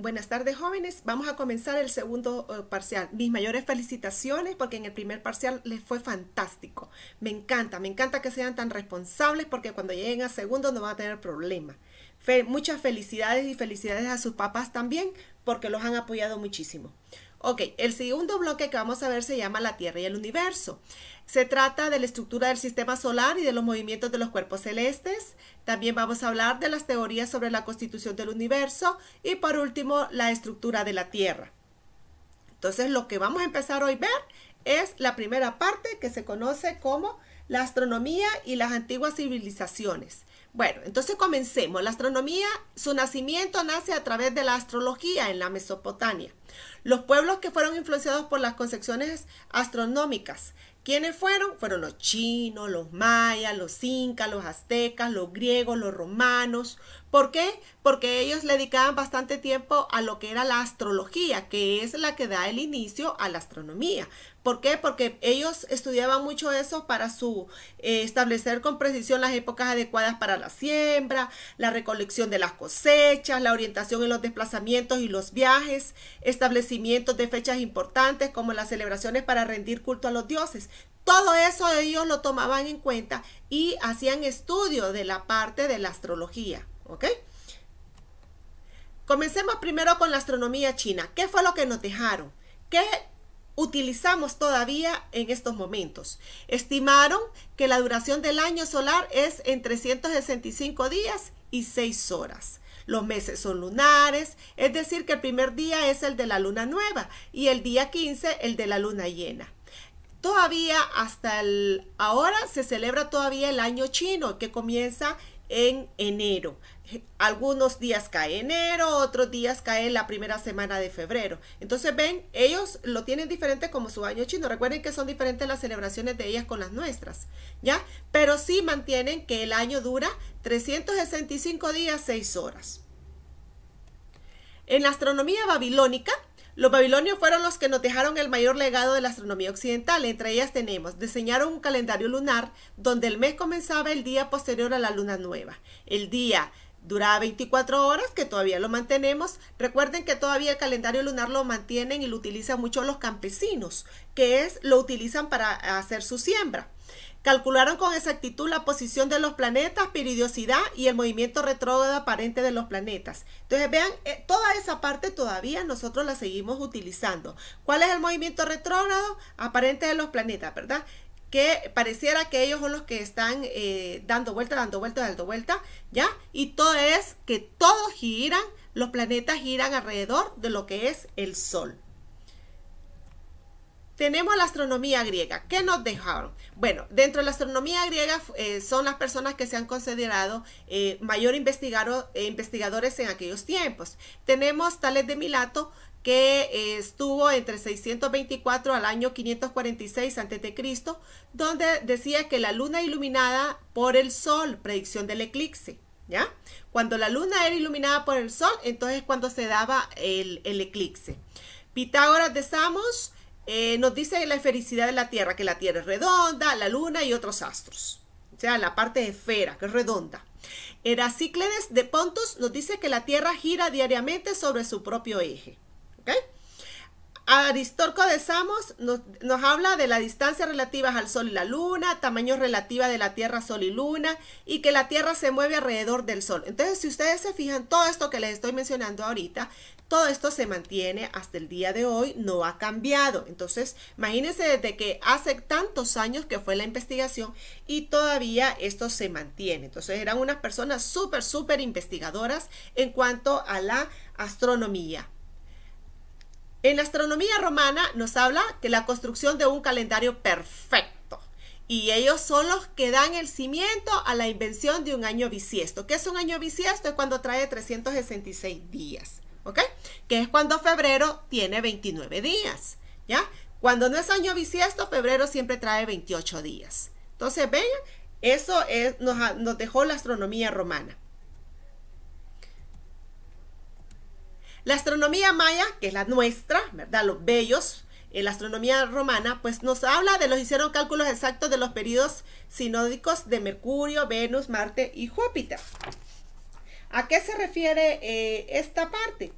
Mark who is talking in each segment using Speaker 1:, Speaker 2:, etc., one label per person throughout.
Speaker 1: Buenas tardes jóvenes, vamos a comenzar el segundo uh, parcial. Mis mayores felicitaciones porque en el primer parcial les fue fantástico. Me encanta, me encanta que sean tan responsables porque cuando lleguen a segundo no van a tener problema. Fe muchas felicidades y felicidades a sus papás también porque los han apoyado muchísimo. Ok, el segundo bloque que vamos a ver se llama la Tierra y el Universo. Se trata de la estructura del sistema solar y de los movimientos de los cuerpos celestes. También vamos a hablar de las teorías sobre la constitución del universo y por último la estructura de la Tierra. Entonces lo que vamos a empezar hoy a ver es la primera parte que se conoce como la astronomía y las antiguas civilizaciones. Bueno, entonces comencemos. La astronomía, su nacimiento nace a través de la astrología en la Mesopotamia. Los pueblos que fueron influenciados por las concepciones astronómicas ¿Quiénes fueron? Fueron los chinos, los mayas, los incas, los aztecas, los griegos, los romanos. ¿Por qué? Porque ellos le dedicaban bastante tiempo a lo que era la astrología, que es la que da el inicio a la astronomía. ¿Por qué? Porque ellos estudiaban mucho eso para su eh, establecer con precisión las épocas adecuadas para la siembra, la recolección de las cosechas, la orientación en los desplazamientos y los viajes, establecimientos de fechas importantes como las celebraciones para rendir culto a los dioses. Todo eso ellos lo tomaban en cuenta y hacían estudio de la parte de la astrología. ¿Ok? Comencemos primero con la astronomía china. ¿Qué fue lo que nos dejaron? ¿Qué utilizamos todavía en estos momentos? Estimaron que la duración del año solar es entre 365 días y 6 horas. Los meses son lunares, es decir, que el primer día es el de la luna nueva y el día 15 el de la luna llena. Todavía hasta el, ahora se celebra todavía el año chino que comienza en enero. Algunos días cae enero, otros días cae la primera semana de febrero. Entonces ven, ellos lo tienen diferente como su año chino. Recuerden que son diferentes las celebraciones de ellas con las nuestras, ¿ya? Pero sí mantienen que el año dura 365 días, 6 horas. En la astronomía babilónica, los babilonios fueron los que nos dejaron el mayor legado de la astronomía occidental. Entre ellas tenemos, diseñaron un calendario lunar donde el mes comenzaba el día posterior a la luna nueva. El día duraba 24 horas, que todavía lo mantenemos. Recuerden que todavía el calendario lunar lo mantienen y lo utilizan mucho los campesinos, que es lo utilizan para hacer su siembra. Calcularon con exactitud la posición de los planetas, periodicidad y el movimiento retrógrado aparente de los planetas. Entonces, vean, eh, toda esa parte todavía nosotros la seguimos utilizando. ¿Cuál es el movimiento retrógrado aparente de los planetas, verdad? Que pareciera que ellos son los que están eh, dando vuelta, dando vuelta, dando vuelta, ¿ya? Y todo es que todos giran, los planetas giran alrededor de lo que es el Sol. Tenemos la astronomía griega. ¿Qué nos dejaron? Bueno, dentro de la astronomía griega eh, son las personas que se han considerado eh, mayor investigadores en aquellos tiempos. Tenemos Tales de Milato, que estuvo entre 624 al año 546 a.C., donde decía que la luna iluminada por el sol, predicción del eclipse. ¿Ya? Cuando la luna era iluminada por el sol, entonces cuando se daba el, eclipse. Pitágoras de Samos eh, nos dice la felicidad de la Tierra, que la Tierra es redonda, la Luna y otros astros. O sea, la parte esfera, que es redonda. Heracícledes de Pontus nos dice que la Tierra gira diariamente sobre su propio eje. ¿Ok? Aristorco de Samos nos, habla de la distancia relativa al Sol y la Luna, tamaño relativa de la Tierra, Sol y Luna, y que la Tierra se mueve alrededor del Sol. Entonces, si ustedes se fijan, todo esto que les estoy mencionando ahorita, todo esto se mantiene hasta el día de hoy, no ha cambiado. Entonces, imagínense desde que hace tantos años que fue la investigación y todavía esto se mantiene. Entonces, eran unas personas súper, súper investigadoras en cuanto a la astronomía. En la astronomía romana nos habla que la construcción de un calendario perfecto. Y ellos son los que dan el cimiento a la invención de un año bisiesto. ¿Qué es un año bisiesto? Es cuando trae 366 días. ¿Ok? Que es cuando febrero tiene 29 días. ¿Ya? Cuando no es año bisiesto, febrero siempre trae 28 días. Entonces, vean, eso nos dejó la astronomía romana. La astronomía maya, que es la nuestra, ¿verdad? Los bellos, en la astronomía romana, pues nos habla de los hicieron cálculos exactos de los periodos sinódicos de Mercurio, Venus, Marte y Júpiter. ¿A qué se refiere eh, esta parte?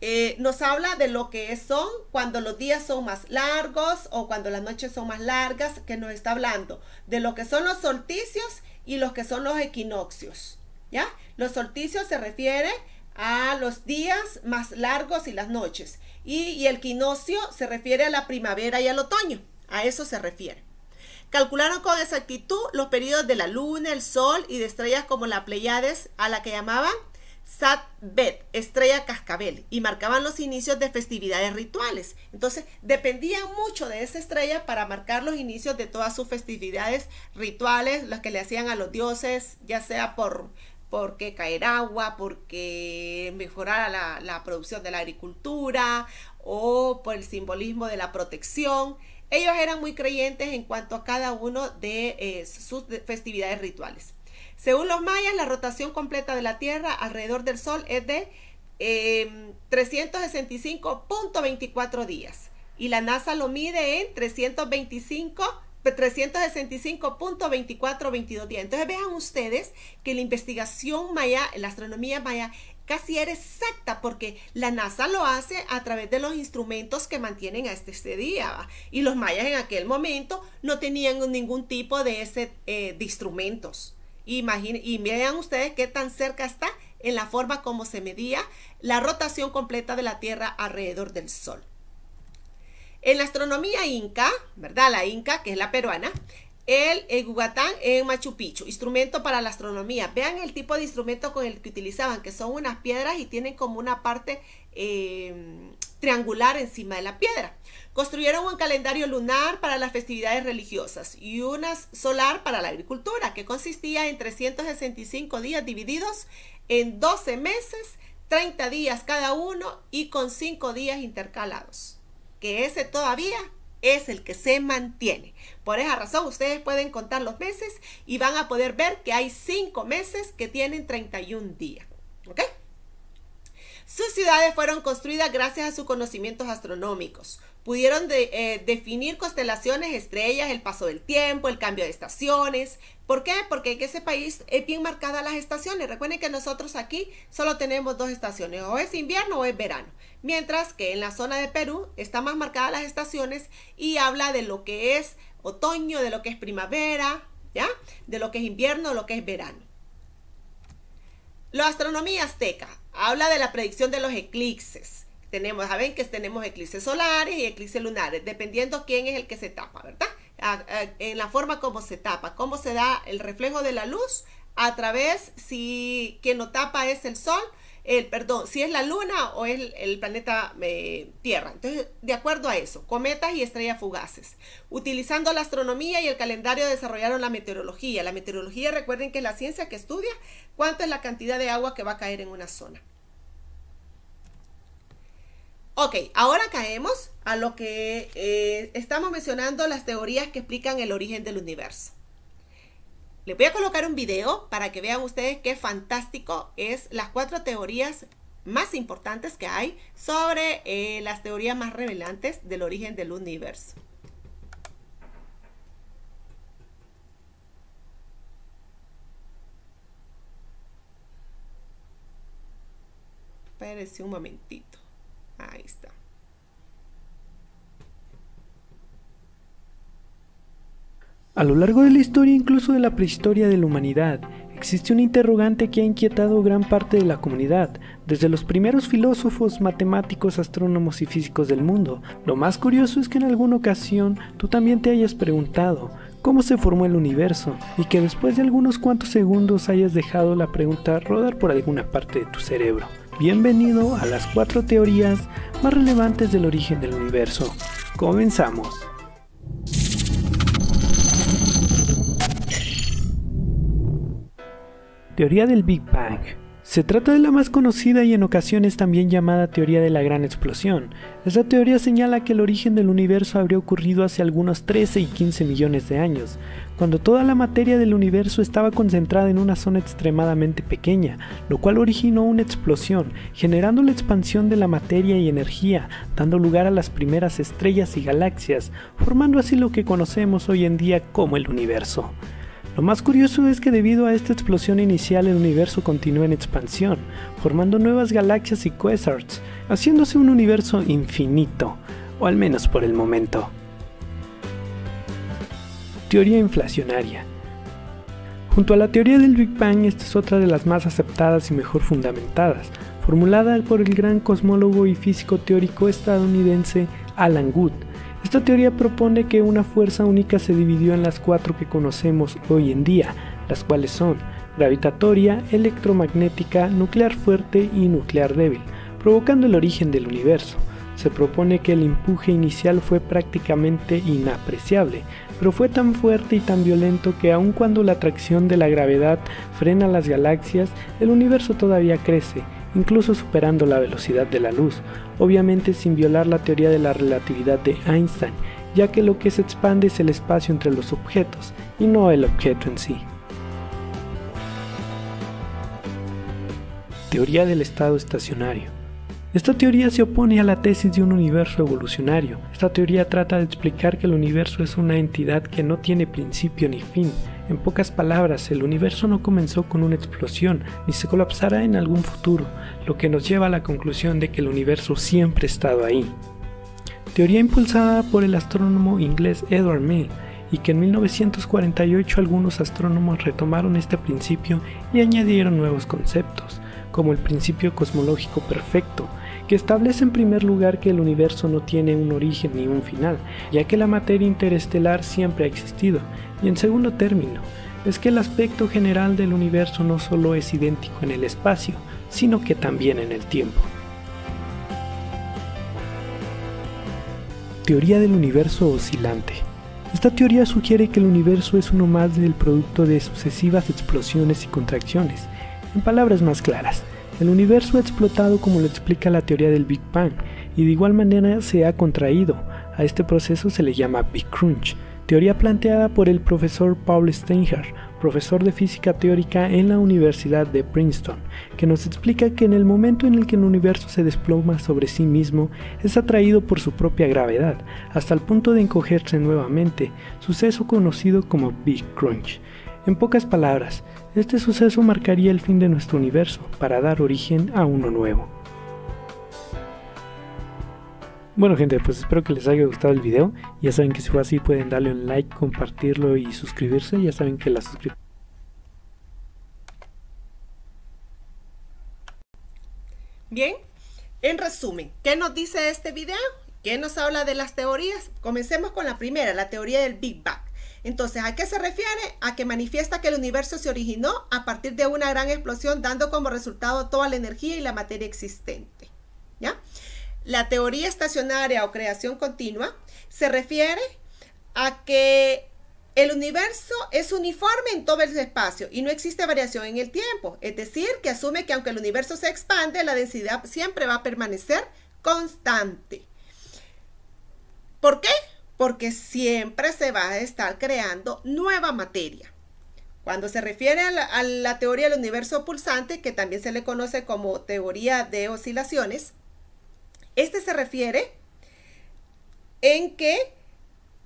Speaker 1: eh, nos habla de lo que son cuando los días son más largos o cuando las noches son más largas, que nos está hablando de lo que son los solsticios y los que son los equinoccios. ¿Ya? Los solsticios se refiere a los días más largos y las noches. Y, el equinoccio se refiere a la primavera y al otoño. A eso se refiere. Calcularon con exactitud los periodos de la luna, el sol y de estrellas como la Pleiades, a la que llamaban Sat-Bet, estrella cascabel, y marcaban los inicios de festividades rituales. Entonces, dependían mucho de esa estrella para marcar los inicios de todas sus festividades rituales, las que le hacían a los dioses, ya sea por porque caer agua, porque mejorara la, producción de la agricultura o por el simbolismo de la protección. Ellos eran muy creyentes en cuanto a cada uno de eh, sus festividades rituales. Según los mayas, la rotación completa de la Tierra alrededor del Sol es de 365.24 em, días y la NASA lo mide en 325 365.2422 días. Entonces vean ustedes que la investigación maya, la astronomía maya, casi era exacta porque la NASA lo hace a través de los instrumentos que mantienen a este, este día. Y los mayas en aquel momento no tenían ningún tipo de, ese, eh, de instrumentos. Imaginen, y vean ustedes qué tan cerca está en la forma como se medía la rotación completa de la Tierra alrededor del Sol. En la astronomía inca, ¿verdad? La inca, que es la peruana, el, el Gugatán en Machu Picchu, instrumento para la astronomía. Vean el tipo de instrumento con el que utilizaban, que son unas piedras y tienen como una parte em, triangular encima de la piedra. Construyeron un calendario lunar para las festividades religiosas y una solar para la agricultura, que consistía en 365 días divididos en 12 meses, 30 días cada uno y con 5 días intercalados. Que ese todavía es el que se mantiene. Por esa razón, ustedes pueden contar los meses y van a poder ver que hay cinco meses que tienen 31 días. ¿Ok? Sus ciudades fueron construidas gracias a sus conocimientos astronómicos. Pudieron eh, definir constelaciones, estrellas, el paso del tiempo, el cambio de estaciones. ¿Por qué? Porque en ese país es bien marcada las estaciones. Recuerden que nosotros aquí solo tenemos dos estaciones, o es invierno o es verano. Mientras que en la zona de Perú está más marcadas las estaciones y habla de lo que es otoño, de lo que es primavera, ¿ya? De lo que es invierno, de lo que es verano. La astronomía azteca habla de la predicción de los eclipses. Tenemos, saben que tenemos eclipses solares y eclipses lunares, dependiendo quién es el que se tapa, ¿verdad? en la forma como se tapa, cómo se da el reflejo de la luz a través, si quien lo tapa es el sol, el, perdón, si es la luna o es el, planeta eh, Tierra. Entonces, de acuerdo a eso, cometas y estrellas fugaces. Utilizando la astronomía y el calendario desarrollaron la meteorología. La meteorología, recuerden que es la ciencia que estudia cuánto es la cantidad de agua que va a caer en una zona. Ok, ahora caemos a lo que eh, estamos mencionando, las teorías que explican el origen del universo. Les voy a colocar un video para que vean ustedes qué fantástico es las cuatro teorías más importantes que hay sobre eh, las teorías más revelantes del origen del universo. Espérense un momentito. Ahí está.
Speaker 2: A lo largo de la historia, incluso de la prehistoria de la humanidad, existe un interrogante que ha inquietado gran parte de la comunidad, desde los primeros filósofos, matemáticos, astrónomos y físicos del mundo. Lo más curioso es que en alguna ocasión tú también te hayas preguntado cómo se formó el universo y que después de algunos cuantos segundos hayas dejado la pregunta rodar por alguna parte de tu cerebro. Bienvenido a las cuatro teorías más relevantes del origen del universo. Comenzamos. Teoría del Big Bang. Se trata de la más conocida y en ocasiones también llamada teoría de la gran explosión. Esta teoría señala que el origen del universo habría ocurrido hace algunos 13 y 15 millones de años, cuando toda la materia del universo estaba concentrada en una zona extremadamente pequeña, lo cual originó una explosión, generando la expansión de la materia y energía, dando lugar a las primeras estrellas y galaxias, formando así lo que conocemos hoy en día como el universo. Lo más curioso es que debido a esta explosión inicial el universo continúa en expansión, formando nuevas galaxias y quasars, haciéndose un universo infinito, o al menos por el momento. Teoría inflacionaria. Junto a la teoría del Big Bang, esta es otra de las más aceptadas y mejor fundamentadas, formulada por el gran cosmólogo y físico teórico estadounidense Alan Wood. Esta teoría propone que una fuerza única se dividió en las cuatro que conocemos hoy en día, las cuales son gravitatoria, electromagnética, nuclear fuerte y nuclear débil, provocando el origen del universo. Se propone que el empuje inicial fue prácticamente inapreciable, pero fue tan fuerte y tan violento que aun cuando la atracción de la gravedad frena las galaxias, el universo todavía crece incluso superando la velocidad de la luz, obviamente sin violar la teoría de la relatividad de Einstein, ya que lo que se expande es el espacio entre los objetos y no el objeto en sí. Teoría del estado estacionario. Esta teoría se opone a la tesis de un universo evolucionario. Esta teoría trata de explicar que el universo es una entidad que no tiene principio ni fin, en pocas palabras, el universo no comenzó con una explosión ni se colapsará en algún futuro, lo que nos lleva a la conclusión de que el universo siempre ha estado ahí. Teoría impulsada por el astrónomo inglés Edward Mill y que en 1948 algunos astrónomos retomaron este principio y añadieron nuevos conceptos, como el principio cosmológico perfecto, que establece en primer lugar que el universo no tiene un origen ni un final, ya que la materia interestelar siempre ha existido, y en segundo término, es que el aspecto general del universo no solo es idéntico en el espacio, sino que también en el tiempo. Teoría del universo oscilante. Esta teoría sugiere que el universo es uno más del producto de sucesivas explosiones y contracciones. En palabras más claras, el universo ha explotado como lo explica la teoría del Big Bang y de igual manera se ha contraído. A este proceso se le llama Big Crunch, teoría planteada por el profesor Paul Steinhardt, profesor de física teórica en la Universidad de Princeton, que nos explica que en el momento en el que el universo se desploma sobre sí mismo, es atraído por su propia gravedad, hasta el punto de encogerse nuevamente, suceso conocido como Big Crunch. En pocas palabras, este suceso marcaría el fin de nuestro universo para dar origen a uno nuevo. Bueno gente, pues espero que les haya gustado el video. Ya saben que si fue así pueden darle un like, compartirlo y suscribirse. Ya saben que la suscripción...
Speaker 1: Bien, en resumen, ¿qué nos dice este video? ¿Qué nos habla de las teorías? Comencemos con la primera, la teoría del Big Bang. Entonces, ¿a qué se refiere? A que manifiesta que el universo se originó a partir de una gran explosión, dando como resultado toda la energía y la materia existente. ¿Ya? La teoría estacionaria o creación continua se refiere a que el universo es uniforme en todo el espacio y no existe variación en el tiempo. Es decir, que asume que aunque el universo se expande, la densidad siempre va a permanecer constante. ¿Por qué? Porque siempre se va a estar creando nueva materia. Cuando se refiere a la, teoría del universo pulsante, que también se le conoce como teoría de oscilaciones, este se refiere en que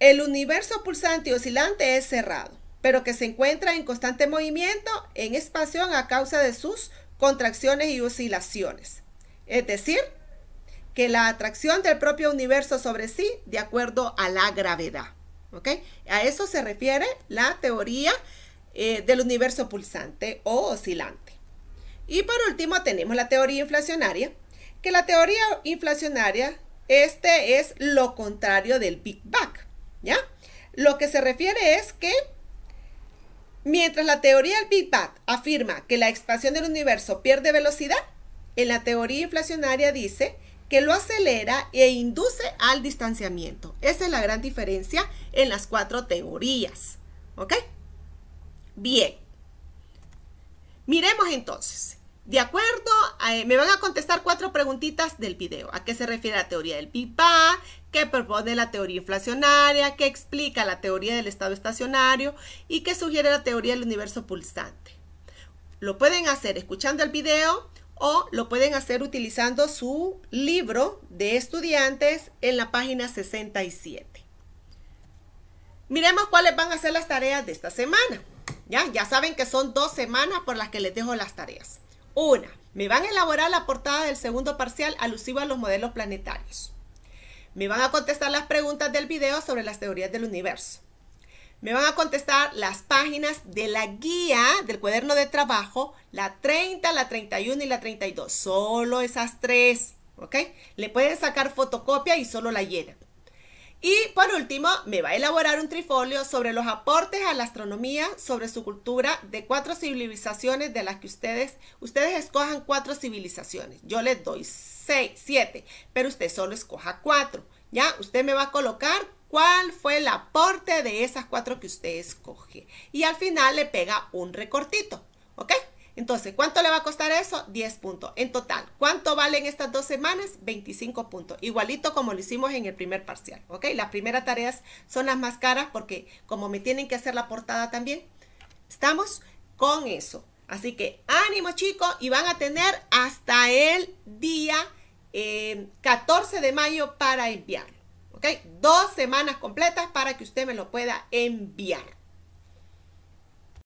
Speaker 1: el universo pulsante y oscilante es cerrado, pero que se encuentra en constante movimiento en expansión a causa de sus contracciones y oscilaciones. Es decir, que la atracción del propio universo sobre sí de acuerdo a la gravedad. ¿Ok? A eso se refiere la teoría eh, del universo pulsante o oscilante. Y por último tenemos la teoría inflacionaria, que la teoría inflacionaria, este es lo contrario del Big Bang, ¿ya? Lo que se refiere es que mientras la teoría del Big Bang afirma que la expansión del universo pierde velocidad, en la teoría inflacionaria dice que lo acelera e induce al distanciamiento. Esa es la gran diferencia en las cuatro teorías. ¿Ok? Bien. Miremos entonces. De acuerdo, eh, me van a contestar cuatro preguntitas del video. ¿A qué se refiere la teoría del Big ¿Qué propone la teoría inflacionaria? ¿Qué explica la teoría del estado estacionario? ¿Y qué sugiere la teoría del universo pulsante? Lo pueden hacer escuchando el video o lo pueden hacer utilizando su libro de estudiantes en la página 67. Miremos cuáles van a ser las tareas de esta semana. ¿Ya? Ya saben que son dos semanas por las que les dejo las tareas. Una, me van a elaborar la portada del segundo parcial alusiva a los modelos planetarios. Me van a contestar las preguntas del video sobre las teorías del universo. Me van a contestar las páginas de la guía del cuaderno de trabajo, la 30, la 31 y la 32. Solo esas tres, ¿ok? Le pueden sacar fotocopia y solo la llenan. Y por último, me va a elaborar un trifolio sobre los aportes a la astronomía, sobre su cultura de cuatro civilizaciones de las que ustedes, ustedes escojan cuatro civilizaciones. Yo les doy seis, siete, pero usted solo escoja cuatro. ¿Ya? Usted me va a colocar cuál fue el aporte de esas cuatro que usted escoge. Y al final le pega un recortito. ¿Ok? Entonces, ¿cuánto le va a costar eso? 10 puntos. En total, ¿cuánto valen estas dos semanas? 25 puntos. Igualito como lo hicimos en el primer parcial. ¿Ok? Las primeras tareas son las más caras porque como me tienen que hacer la portada también, estamos con eso. Así que ánimo chicos y van a tener hasta el día 14 eh, de mayo para enviarlo. ¿Ok? Dos semanas completas para que usted me lo pueda enviar.